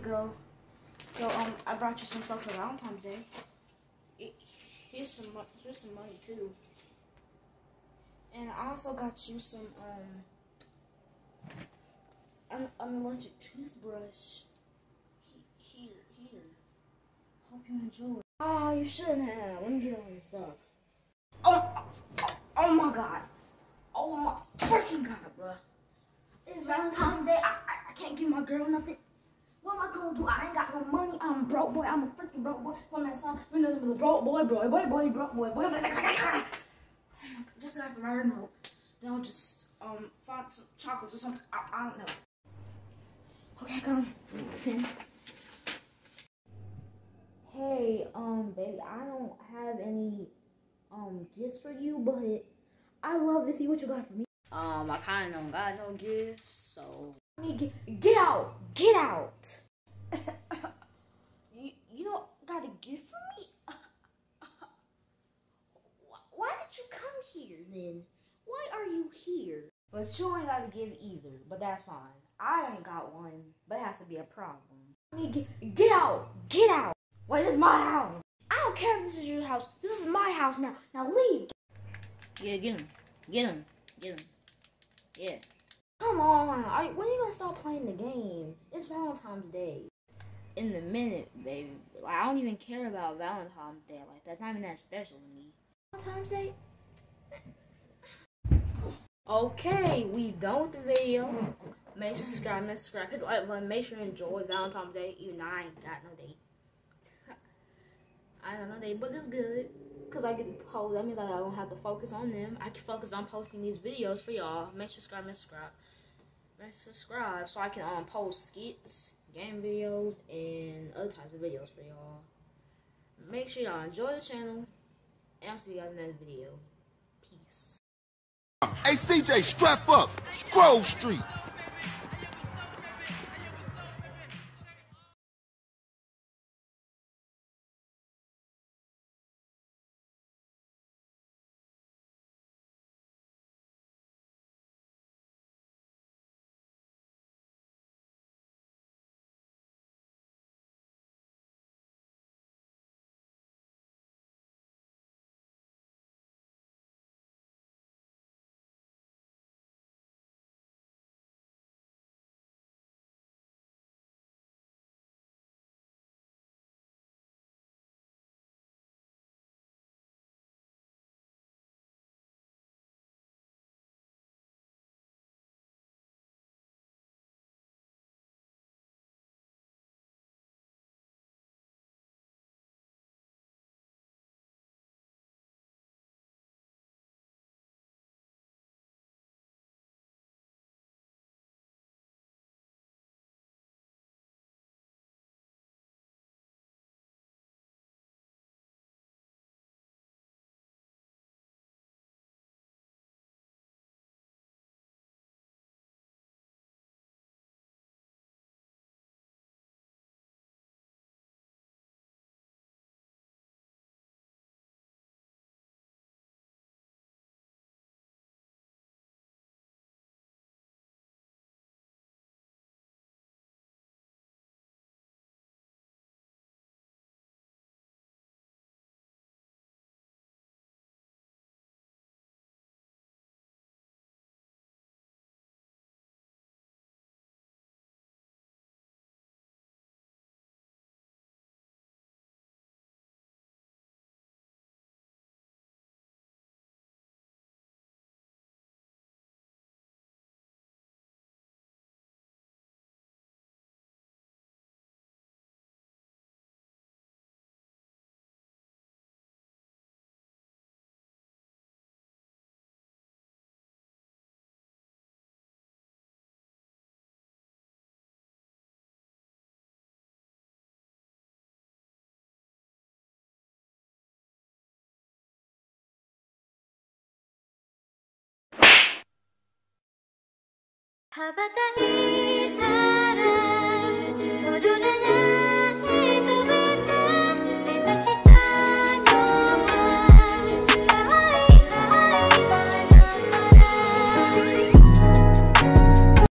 go. Yo, um, I brought you some stuff for Valentine's Day. Here's some, here's some money too. And I also got you some, um, an, an electric toothbrush. He- Here, here. Hope you enjoy. Oh, you shouldn't have. Let me get all this stuff. Oh, oh, oh my god. Oh my freaking god, bro. It's Valentine's Day. I, I, I can't give my girl nothing. What am I gonna do? I ain't got no money. I'm broke boy. I'm a freaking broke boy. What man song? You know, the broke boy, boy, boy, boy, broke boy, boy. My god. Guess I have to write her note. Then I'll just um find some chocolates or something. I, I don't know. Okay, I got 'em. Hey, um, baby, I don't have any um gifts for you, but I love to see what you got for me. Um, I kind of don't got no gifts, so me get, get out get out you, you don't got a gift for me? Wh- why did you come here then? Why are you here? But you ain't got a gift either but that's fine. I ain't got one but it has to be a problem. Me get, get out get out. Wait this is my house. I don't care if this is your house. This is my house now. Now leave. Yeah, get him, get him, get him, yeah. come on. Are, when are you gonna stop playing the game? It's valentine's day In the minute, baby. Like, I don't even care about Valentine's Day. Like that's not even that special to me. Valentine's Day. Okay, we done with the video. Make sure to subscribe, make sure to subscribe, hit the like button. Make sure to enjoy Valentine's Day, even though I ain't got no date. I got no date, but it's good. Cause I get to post. That means like I don't have to focus on them. I can focus on posting these videos for y'all. Make sure to subscribe, make sure to subscribe. Make sure to subscribe so I can um post skits, game videos, and other types of videos for y'all. Make sure y'all enjoy the channel. And I'll see you guys in the next video. Peace. Hey, CJ, strap up. Grove Street. 羽ばたい